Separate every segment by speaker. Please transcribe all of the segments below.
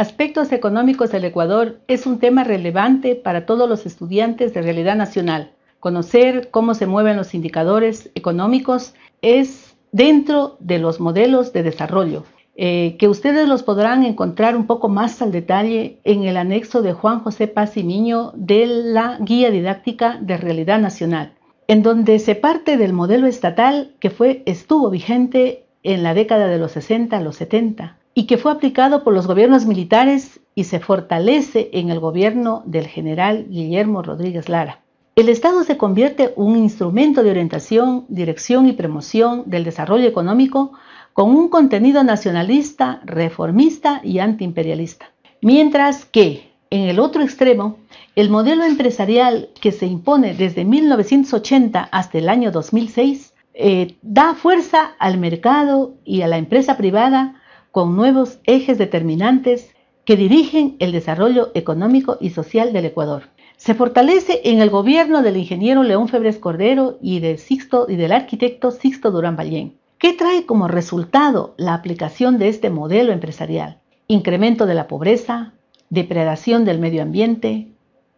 Speaker 1: Aspectos económicos del Ecuador es un tema relevante para todos los estudiantes de realidad nacional. Conocer cómo se mueven los indicadores económicos es dentro de los modelos de desarrollo, eh, que ustedes los podrán encontrar un poco más al detalle en el anexo de Juan José Paz y Miño de la Guía Didáctica de Realidad Nacional, en donde se parte del modelo estatal que fue, estuvo vigente en la década de los 60 a los 70 y que fue aplicado por los gobiernos militares y se fortalece en el gobierno del general Guillermo Rodríguez Lara. El Estado se convierte un instrumento de orientación, dirección y promoción del desarrollo económico con un contenido nacionalista, reformista y antiimperialista. Mientras que, en el otro extremo, el modelo empresarial que se impone desde 1980 hasta el año 2006 eh, da fuerza al mercado y a la empresa privada con nuevos ejes determinantes que dirigen el desarrollo económico y social del Ecuador. Se fortalece en el gobierno del ingeniero León Febres Cordero y, de Sixto, y del arquitecto Sixto Durán Ballén. ¿Qué trae como resultado la aplicación de este modelo empresarial? Incremento de la pobreza, depredación del medio ambiente,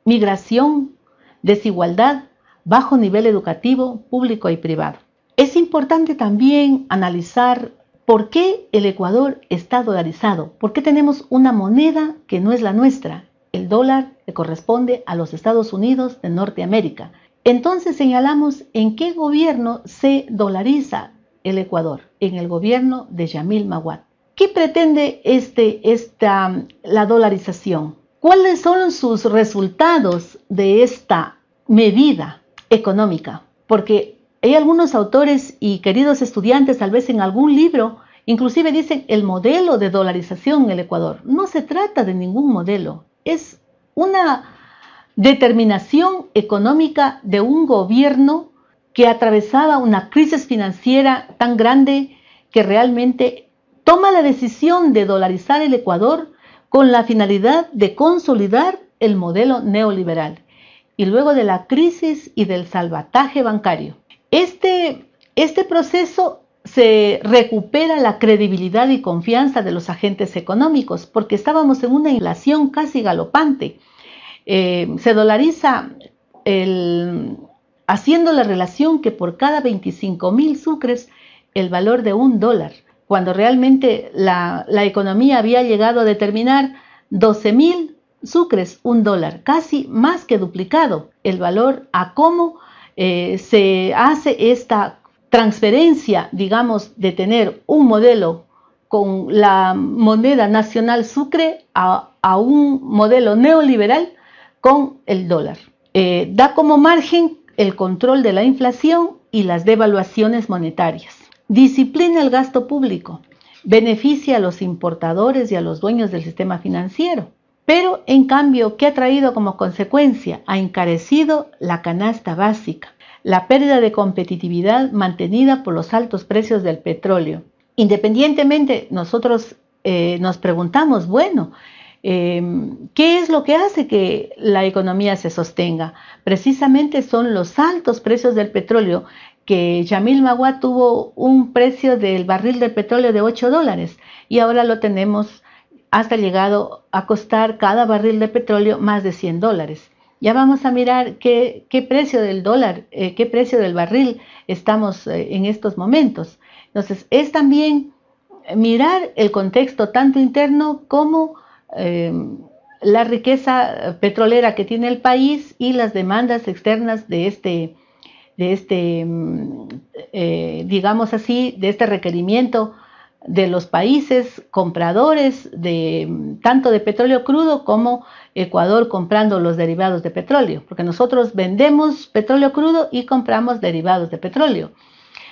Speaker 1: migración, desigualdad, bajo nivel educativo público y privado. Es importante también analizar por qué el Ecuador está dolarizado, por qué tenemos una moneda que no es la nuestra, el dólar le corresponde a los Estados Unidos de Norteamérica. Entonces señalamos en qué gobierno se dolariza el Ecuador, en el gobierno de Yamil Maguad. ¿Qué pretende este, esta, la dolarización? ¿Cuáles son sus resultados de esta medida económica? Porque hay algunos autores y queridos estudiantes, tal vez en algún libro, inclusive dicen el modelo de dolarización en el Ecuador. No se trata de ningún modelo, es una determinación económica de un gobierno que atravesaba una crisis financiera tan grande que realmente toma la decisión de dolarizar el Ecuador con la finalidad de consolidar el modelo neoliberal y luego de la crisis y del salvataje bancario. Este, este proceso se recupera la credibilidad y confianza de los agentes económicos, porque estábamos en una inflación casi galopante. Eh, se dolariza haciendo la relación que por cada 25 mil sucres el valor de un dólar, cuando realmente la, economía había llegado a determinar 12 mil sucres, un dólar, casi más que duplicado el valor a cómo eh, se hace esta transferencia, digamos, de tener un modelo con la moneda nacional sucre a, un modelo neoliberal con el dólar. Eh, da como margen el control de la inflación y las devaluaciones monetarias. Disciplina el gasto público. Beneficia a los importadores y a los dueños del sistema financiero. Pero, en cambio, ¿qué ha traído como consecuencia? Ha encarecido la canasta básica la pérdida de competitividad mantenida por los altos precios del petróleo. Independientemente, nosotros eh, nos preguntamos, bueno, em, ¿qué es lo que hace que la economía se sostenga? Precisamente son los altos precios del petróleo, que Yamil Magua tuvo un precio del barril de petróleo de 8 dólares y ahora lo tenemos hasta llegado a costar cada barril de petróleo más de 100 dólares. Ya vamos a mirar qué, precio del dólar, eh, qué precio del barril estamos eh, en estos momentos. Entonces, es también mirar el contexto tanto interno como em, la riqueza petrolera que tiene el país y las demandas externas de este, de este em, eh, digamos así, de este requerimiento de los países compradores de tanto de petróleo crudo como Ecuador comprando los derivados de petróleo, porque nosotros vendemos petróleo crudo y compramos derivados de petróleo.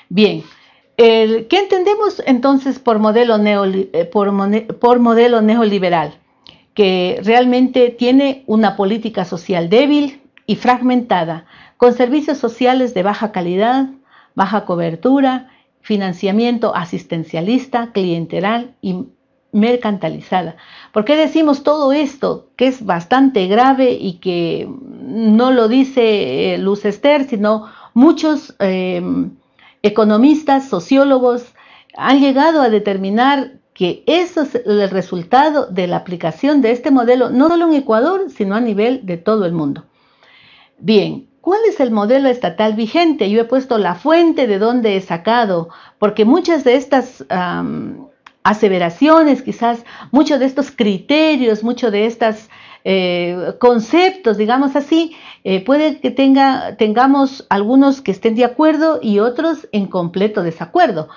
Speaker 1: Bien, ¿qué entendemos entonces por modelo, eh, por modelo neoliberal? Que realmente tiene una política social débil y fragmentada, con servicios sociales de baja calidad, baja cobertura, financiamiento asistencialista, clientelar y mercantilizada. ¿Por qué decimos todo esto que es bastante grave y que no lo dice eh, Luz Esther, sino muchos em, economistas, sociólogos han llegado a determinar que eso es el resultado de la aplicación de este modelo, no solo en Ecuador, sino a nivel de todo el mundo. Bien, ¿cuál es el modelo estatal vigente? Yo he puesto la fuente de donde he sacado, porque muchas de estas aseveraciones, quizás muchos de estos criterios, muchos de estos eh, conceptos, digamos así, eh, puede que tenga, tengamos algunos que estén de acuerdo y otros en completo desacuerdo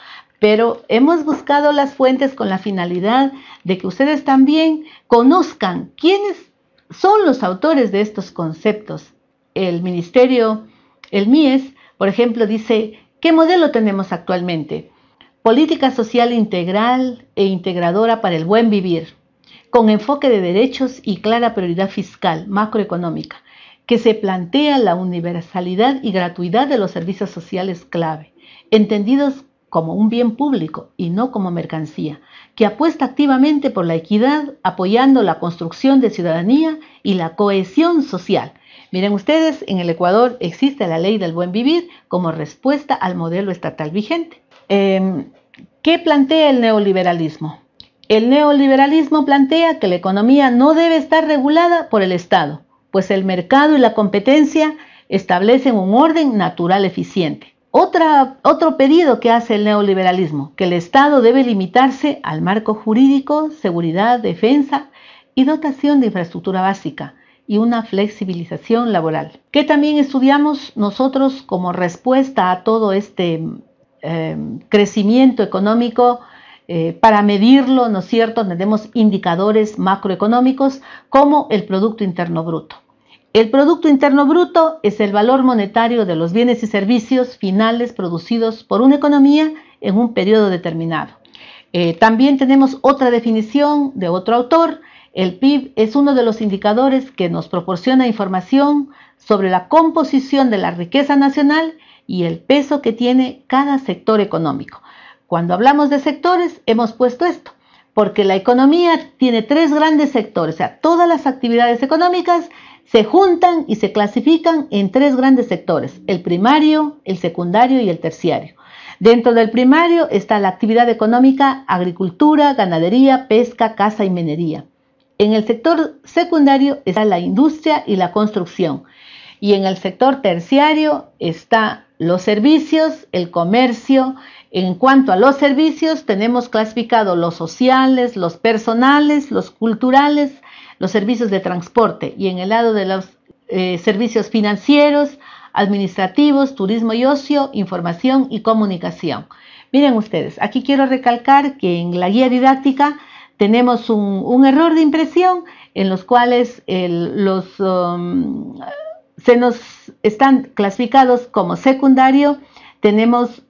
Speaker 1: pero hemos buscado las fuentes con la finalidad de que ustedes también conozcan quiénes son los autores de estos conceptos. El ministerio, el MIES, por ejemplo, dice, ¿qué modelo tenemos actualmente? Política social integral e integradora para el buen vivir, con enfoque de derechos y clara prioridad fiscal, macroeconómica, que se plantea la universalidad y gratuidad de los servicios sociales clave, entendidos como un bien público y no como mercancía, que apuesta activamente por la equidad, apoyando la construcción de ciudadanía y la cohesión social. Miren ustedes, en el Ecuador existe la ley del buen vivir como respuesta al modelo estatal vigente. Em, ¿Qué plantea el neoliberalismo? El neoliberalismo plantea que la economía no debe estar regulada por el Estado, pues el mercado y la competencia establecen un orden natural eficiente otro pedido que hace el neoliberalismo, que el Estado debe limitarse al marco jurídico, seguridad, defensa y dotación de infraestructura básica y una flexibilización laboral. Que también estudiamos nosotros como respuesta a todo este eh, crecimiento económico. Eh, para medirlo, ¿no es cierto?, tenemos indicadores macroeconómicos como el Producto Interno Bruto. El Producto Interno Bruto es el valor monetario de los bienes y servicios finales producidos por una economía en un periodo determinado. Eh, también tenemos otra definición de otro autor. El PIB es uno de los indicadores que nos proporciona información sobre la composición de la riqueza nacional y el peso que tiene cada sector económico. Cuando hablamos de sectores, hemos puesto esto, porque la economía tiene tres grandes sectores, o sea, todas las actividades económicas se juntan y se clasifican en tres grandes sectores, el primario, el secundario y el terciario. Dentro del primario está la actividad económica, agricultura, ganadería, pesca, caza y minería. En el sector secundario está la industria y la construcción. Y en el sector terciario está los servicios, el comercio. En cuanto a los servicios, tenemos clasificado los sociales, los personales, los culturales, los servicios de transporte y en el lado de los eh, servicios financieros, administrativos, turismo y ocio, información y comunicación. Miren ustedes, aquí quiero recalcar que en la guía didáctica tenemos un, error de impresión en los cuales los, um, se nos están clasificados como secundario. Tenemos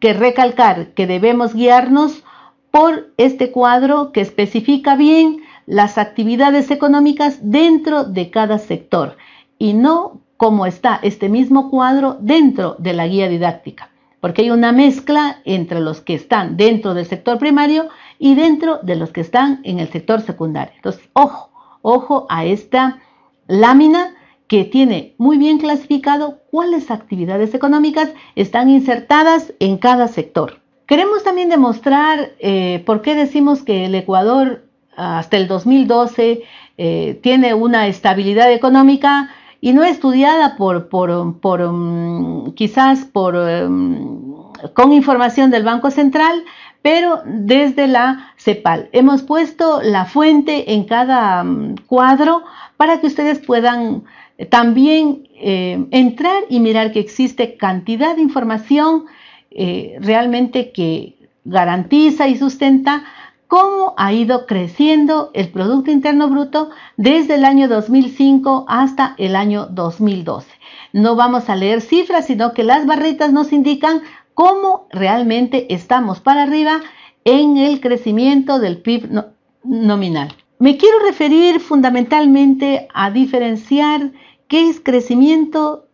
Speaker 1: que recalcar que debemos guiarnos por este cuadro que especifica bien las actividades económicas dentro de cada sector y no como está este mismo cuadro dentro de la guía didáctica, porque hay una mezcla entre los que están dentro del sector primario y dentro de los que están en el sector secundario. Entonces, ojo, ojo a esta lámina que tiene muy bien clasificado cuáles actividades económicas están insertadas en cada sector. Queremos también demostrar eh, por qué decimos que el Ecuador hasta el 2012 eh, tiene una estabilidad económica y no estudiada por, por, por um, quizás por, um, con información del Banco Central, pero desde la CEPAL. Hemos puesto la fuente en cada um, cuadro para que ustedes puedan también eh, entrar y mirar que existe cantidad de información eh, realmente que garantiza y sustenta cómo ha ido creciendo el Producto Interno Bruto desde el año 2005 hasta el año 2012. No vamos a leer cifras, sino que las barritas nos indican cómo realmente estamos para arriba en el crecimiento del PIB nominal. Me quiero referir fundamentalmente a diferenciar qué es crecimiento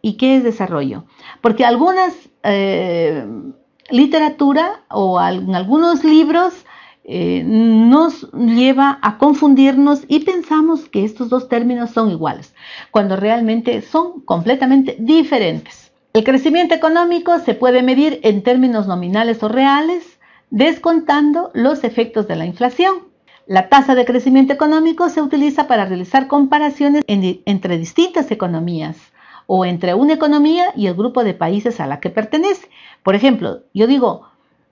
Speaker 1: y qué es desarrollo, porque algunas eh, literatura o en algunos libros eh, nos lleva a confundirnos y pensamos que estos dos términos son iguales, cuando realmente son completamente diferentes. El crecimiento económico se puede medir en términos nominales o reales, descontando los efectos de la inflación. La tasa de crecimiento económico se utiliza para realizar comparaciones entre distintas economías o entre una economía y el grupo de países a la que pertenece. Por ejemplo, yo digo,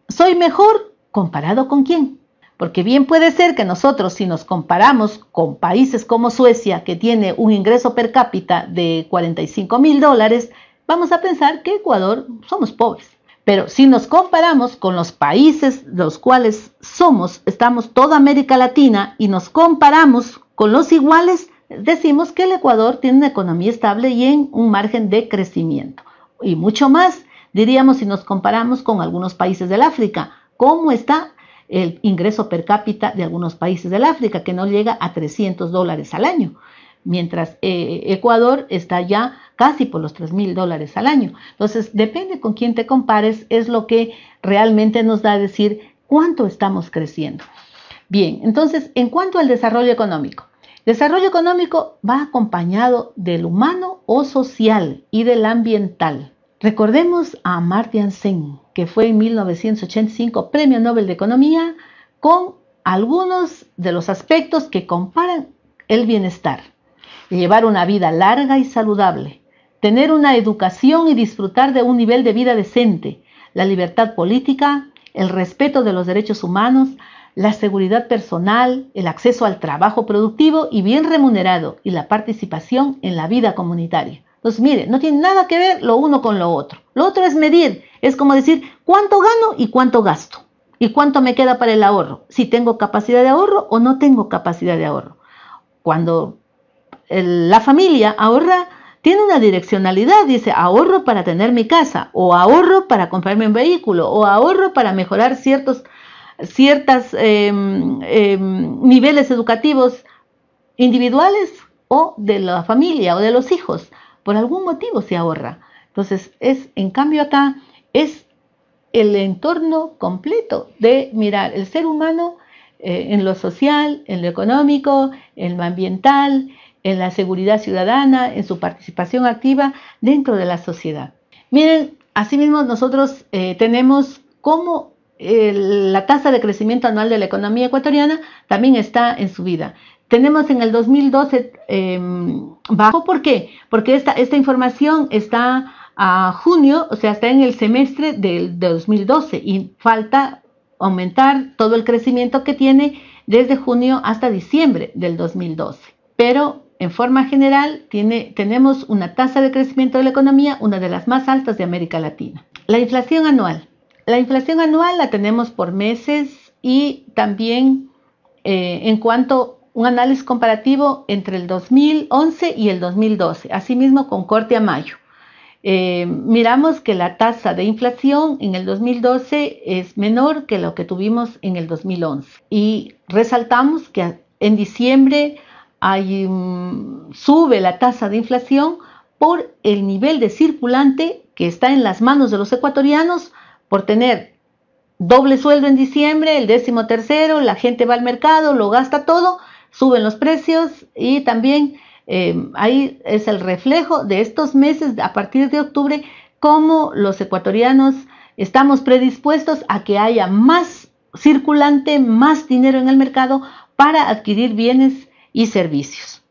Speaker 1: soy mejor comparado con quién. Porque bien puede ser que nosotros, si nos comparamos con países como Suecia, que tiene un ingreso per cápita de 45 mil dólares, vamos a pensar que Ecuador somos pobres. Pero si nos comparamos con los países los cuales somos, estamos toda América Latina y nos comparamos con los iguales, decimos que el Ecuador tiene una economía estable y en un margen de crecimiento. Y mucho más, diríamos si nos comparamos con algunos países del África, cómo está el ingreso per cápita de algunos países del África, que no llega a 300 dólares al año, mientras eh, Ecuador está ya casi por los 3 mil dólares al año. Entonces, depende con quién te compares, es lo que realmente nos da a decir cuánto estamos creciendo. Bien, entonces, en cuanto al desarrollo económico, desarrollo económico va acompañado del humano o social y del ambiental. Recordemos a Amartya Sen, que fue en 1985 Premio Nobel de Economía, con algunos de los aspectos que comparan el bienestar. Llevar una vida larga y saludable, tener una educación y disfrutar de un nivel de vida decente, la libertad política, el respeto de los derechos humanos, la seguridad personal, el acceso al trabajo productivo y bien remunerado y la participación en la vida comunitaria. Entonces, mire, no tiene nada que ver lo uno con lo otro. Lo otro es medir, es como decir cuánto gano y cuánto gasto y cuánto me queda para el ahorro, si tengo capacidad de ahorro o no tengo capacidad de ahorro. Cuando la familia ahorra, tiene una direccionalidad, dice ahorro para tener mi casa o ahorro para comprarme un vehículo o ahorro para mejorar ciertos ciertas em, em, niveles educativos individuales o de la familia o de los hijos por algún motivo se ahorra. Entonces, es, en cambio acá, es el entorno completo de mirar el ser humano eh, en lo social, en lo económico, en lo ambiental, en la seguridad ciudadana, en su participación activa dentro de la sociedad. Miren, asimismo nosotros eh, tenemos como la tasa de crecimiento anual de la economía ecuatoriana también está en subida. Tenemos en el 2012 em, bajo, ¿por qué? Porque esta, esta información está a junio, o sea, está en el semestre del 2012 y falta aumentar todo el crecimiento que tiene desde junio hasta diciembre del 2012. Pero en forma general tiene, tenemos una tasa de crecimiento de la economía, una de las más altas de América Latina. La inflación anual. La inflación anual la tenemos por meses y también eh, en cuanto un análisis comparativo entre el 2011 y el 2012, asimismo con corte a mayo. Eh, miramos que la tasa de inflación en el 2012 es menor que lo que tuvimos en el 2011 y resaltamos que en diciembre hay, sube la tasa de inflación por el nivel de circulante que está en las manos de los ecuatorianos por tener doble sueldo en diciembre, el décimo tercero, la gente va al mercado, lo gasta todo suben los precios y también eh, ahí es el reflejo de estos meses a partir de octubre, cómo los ecuatorianos estamos predispuestos a que haya más circulante, más dinero en el mercado para adquirir bienes y servicios.